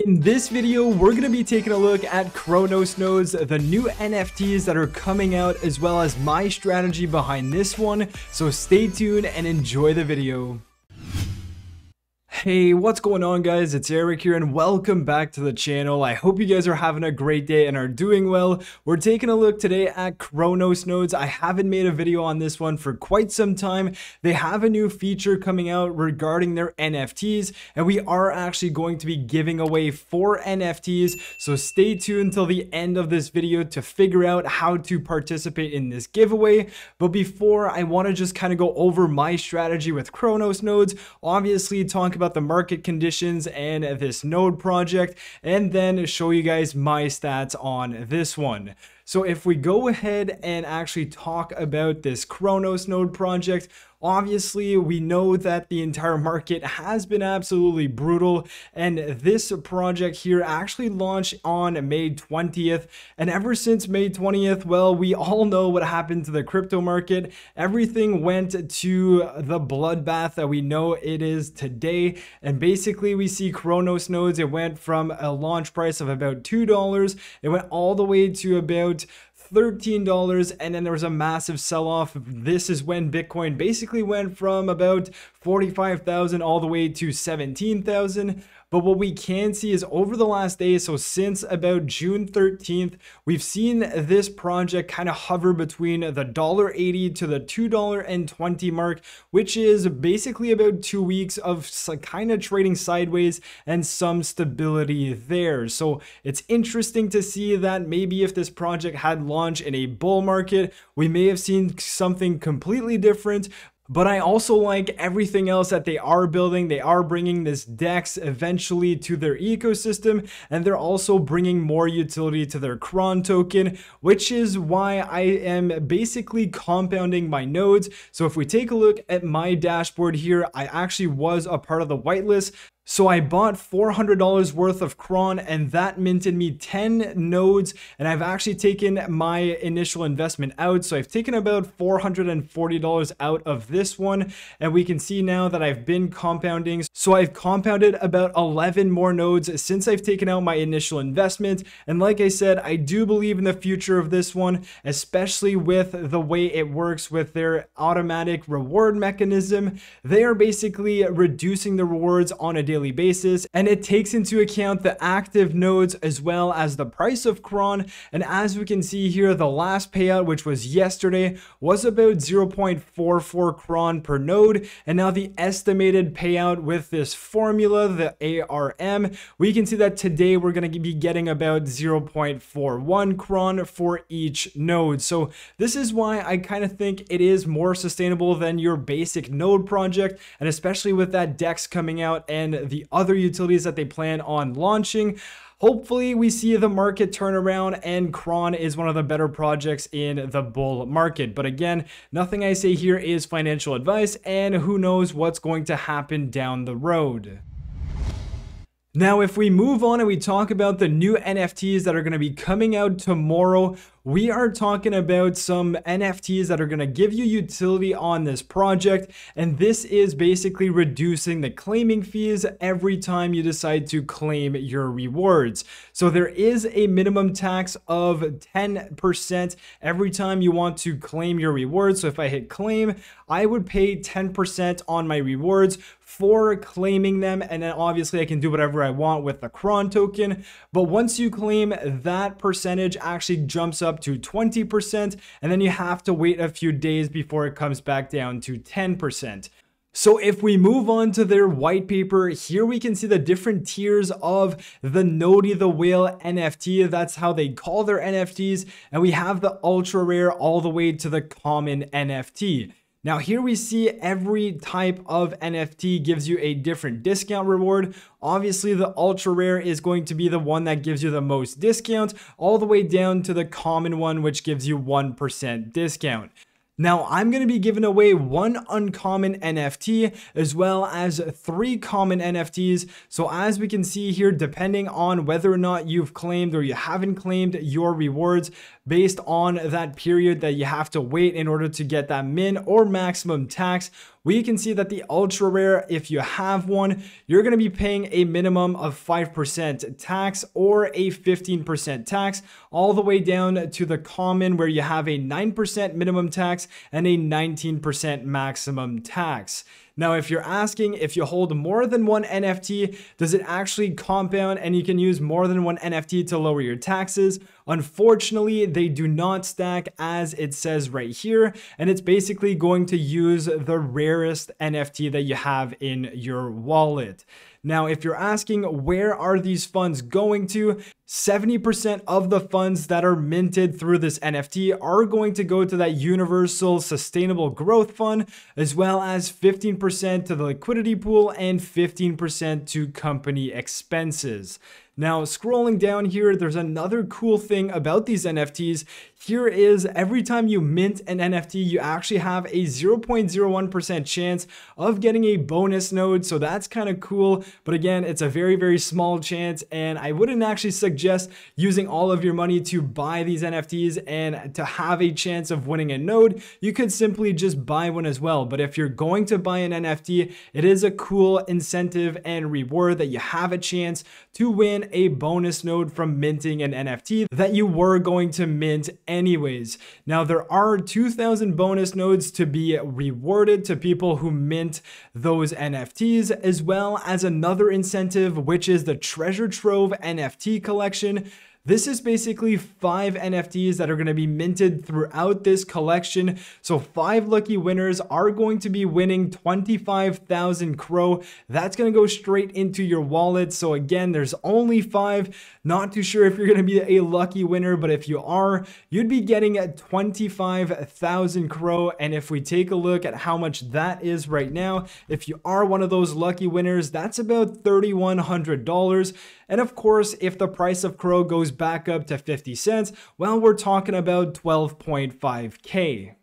In this video, we're going to be taking a look at Cronos nodes, the new NFTs that are coming out, as well as my strategy behind this one. So stay tuned and enjoy the video. Hey, what's going on guys? It's Eric here and welcome back to the channel. I hope you guys are having a great day and are doing well. We're taking a look today at Cronos nodes. I haven't made a video on this one for quite some time. They have a new feature coming out regarding their NFTs and we are actually going to be giving away four NFTs. So stay tuned till the end of this video to figure out how to participate in this giveaway. But before I want to just kind of go over my strategy with Cronos nodes, obviously talk about the market conditions and this node project, and then show you guys my stats on this one. So if we go ahead and actually talk about this Cronos node project, Obviously, we know that the entire market has been absolutely brutal, and this project here actually launched on May 20th. And ever since May 20th, well, we all know what happened to the crypto market. Everything went to the bloodbath that we know it is today. And basically, we see Cronos nodes, it went from a launch price of about $2, it went all the way to about $13 and then there was a massive sell-off. This is when Bitcoin basically went from about 45,000 all the way to 17,000. But what we can see is over the last day, so since about June 13th, we've seen this project kind of hover between the $1.80 to the $2.20 mark, which is basically about two weeks of kind of trading sideways and some stability there. So it's interesting to see that maybe if this project had launched in a bull market, we may have seen something completely different, but I also like everything else that they are building. They are bringing this DEX eventually to their ecosystem, and they're also bringing more utility to their Cron token, which is why I am basically compounding my nodes. So if we take a look at my dashboard here, I actually was a part of the whitelist. So I bought $400 worth of Cron and that minted me 10 nodes and I've actually taken my initial investment out. So I've taken about $440 out of this one and we can see now that I've been compounding. So I've compounded about 11 more nodes since I've taken out my initial investment. And like I said, I do believe in the future of this one, especially with the way it works with their automatic reward mechanism. They are basically reducing the rewards on a daily daily basis, and it takes into account the active nodes as well as the price of Cron. And as we can see here, the last payout, which was yesterday, was about 0.44 Cron per node. And now the estimated payout with this formula, the ARM, we can see that today we're going to be getting about 0.41 Cron for each node. So this is why I kind of think it is more sustainable than your basic node project. And especially with that DEX coming out and the other utilities that they plan on launching. Hopefully, we see the market turn around and Cron is one of the better projects in the bull market. But again, nothing I say here is financial advice, and who knows what's going to happen down the road. Now, if we move on and we talk about the new NFTs that are going to be coming out tomorrow, we are talking about some NFTs that are going to give you utility on this project. And this is basically reducing the claiming fees every time you decide to claim your rewards. So there is a minimum tax of 10% every time you want to claim your rewards. So if I hit claim, I would pay 10% on my rewards for claiming them and then obviously I can do whatever I want with the Cron token but once you claim that percentage actually jumps up up to 20%, and then you have to wait a few days before it comes back down to 10%. So if we move on to their white paper, here we can see the different tiers of the Nodi the Whale NFT. That's how they call their NFTs. And we have the ultra rare all the way to the common NFT. Now here we see every type of NFT gives you a different discount reward. Obviously the ultra rare is going to be the one that gives you the most discount all the way down to the common one which gives you 1% discount. Now, I'm going to be giving away one uncommon NFT as well as three common NFTs. So as we can see here, depending on whether or not you've claimed or you haven't claimed your rewards, based on that period that you have to wait in order to get that min or maximum tax we can see that the ultra rare, if you have one, you're going to be paying a minimum of 5% tax or a 15% tax, all the way down to the common where you have a 9% minimum tax and a 19% maximum tax. Now, if you're asking if you hold more than one NFT, does it actually compound and you can use more than one NFT to lower your taxes? Unfortunately, they do not stack as it says right here, and it's basically going to use the rarest NFT that you have in your wallet. Now, if you're asking where are these funds going to, 70% of the funds that are minted through this NFT are going to go to that Universal Sustainable Growth Fund, as well as 15% to the liquidity pool and 15% to company expenses. Now, scrolling down here, there's another cool thing about these NFTs. Here is every time you mint an NFT, you actually have a 0.01% chance of getting a bonus node. So that's kind of cool. But again, it's a very, very small chance. And I wouldn't actually suggest using all of your money to buy these NFTs and to have a chance of winning a node. You could simply just buy one as well. But if you're going to buy an NFT, it is a cool incentive and reward that you have a chance to win a bonus node from minting an NFT that you were going to mint anyways. Now, there are 2,000 bonus nodes to be rewarded to people who mint those NFTs, as well as another incentive, which is the Treasure Trove NFT collection. This is basically five NFTs that are going to be minted throughout this collection. So five lucky winners are going to be winning 25,000 CRO. That's going to go straight into your wallet. So again, there's only five. Not too sure if you're going to be a lucky winner, but if you are, you'd be getting 25,000 CRO. And if we take a look at how much that is right now, if you are one of those lucky winners, that's about $3,100. And of course, if the price of CRO goes back up to 50 cents, well, we're talking about 12.5K.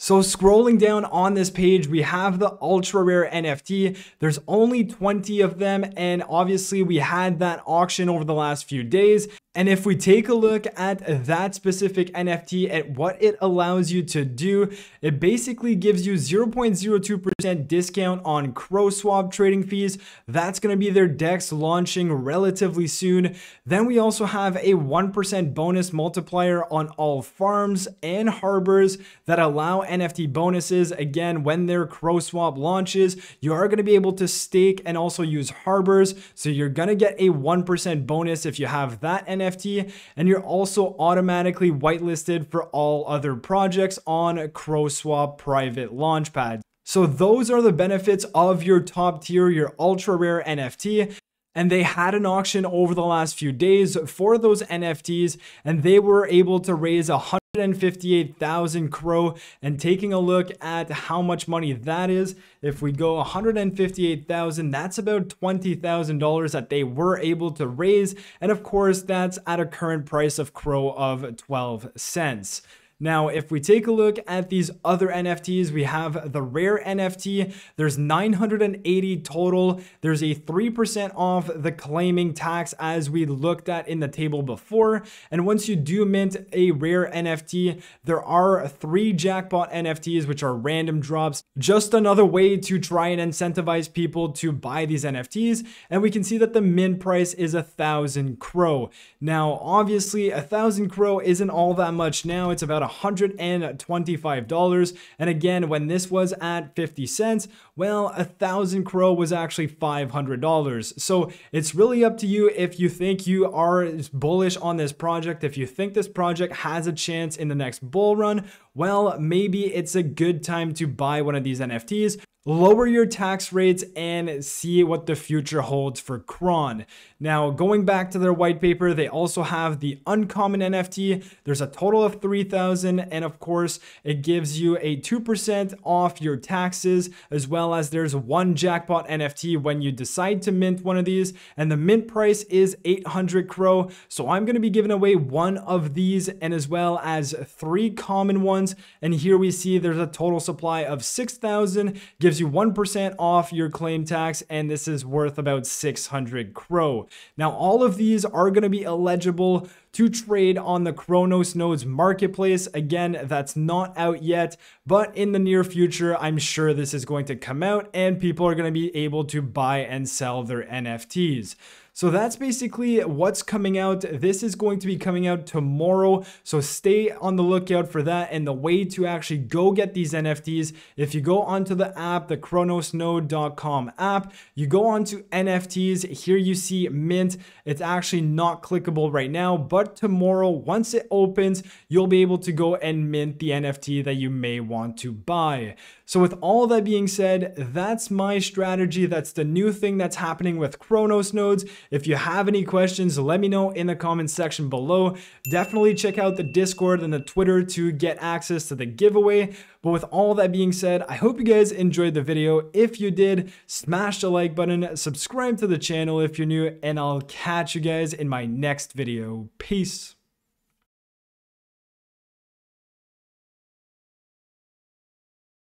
So scrolling down on this page, we have the ultra rare NFT. There's only 20 of them. And obviously we had that auction over the last few days. And if we take a look at that specific NFT, at what it allows you to do, it basically gives you 0.02% discount on CrowSwap trading fees. That's going to be their DEX launching relatively soon. Then we also have a 1% bonus multiplier on all farms and harbors that allow NFT bonuses. Again, when their CrowSwap launches, you are going to be able to stake and also use harbors. So you're going to get a 1% bonus if you have that NFT and you're also automatically whitelisted for all other projects on CrowSwap private launchpad. So those are the benefits of your top tier, your ultra rare NFT and they had an auction over the last few days for those NFTs and they were able to raise a 158,000 CRO and taking a look at how much money that is if we go 158,000 that's about $20,000 that they were able to raise and of course that's at a current price of CRO of 12 cents now, if we take a look at these other NFTs, we have the rare NFT. There's 980 total. There's a 3% off the claiming tax as we looked at in the table before. And once you do mint a rare NFT, there are three jackpot NFTs, which are random drops. Just another way to try and incentivize people to buy these NFTs. And we can see that the mint price is a thousand CRO. Now, obviously, a thousand CRO isn't all that much now. It's about $125. And again, when this was at 50 cents, well, a thousand CRO was actually $500. So it's really up to you if you think you are bullish on this project, if you think this project has a chance in the next bull run, well, maybe it's a good time to buy one of these NFTs lower your tax rates and see what the future holds for Cron. Now, going back to their white paper, they also have the uncommon NFT. There's a total of 3,000 and of course, it gives you a 2% off your taxes as well well as there's one jackpot NFT when you decide to mint one of these, and the mint price is 800 CRO. So I'm going to be giving away one of these and as well as three common ones. And here we see there's a total supply of 6,000, gives you 1% off your claim tax, and this is worth about 600 CRO. Now, all of these are going to be eligible to trade on the Cronos Nodes marketplace. Again, that's not out yet, but in the near future, I'm sure this is going to come out and people are going to be able to buy and sell their NFTs. So that's basically what's coming out. This is going to be coming out tomorrow. So stay on the lookout for that. And the way to actually go get these NFTs, if you go onto the app, the chronosnode.com app, you go onto NFTs. Here you see Mint. It's actually not clickable right now, but tomorrow, once it opens, you'll be able to go and mint the NFT that you may want to buy. So with all that being said, that's my strategy. That's the new thing that's happening with Cronos nodes. If you have any questions, let me know in the comments section below. Definitely check out the Discord and the Twitter to get access to the giveaway. But with all that being said, I hope you guys enjoyed the video. If you did, smash the like button, subscribe to the channel if you're new, and I'll catch you guys in my next video. Peace.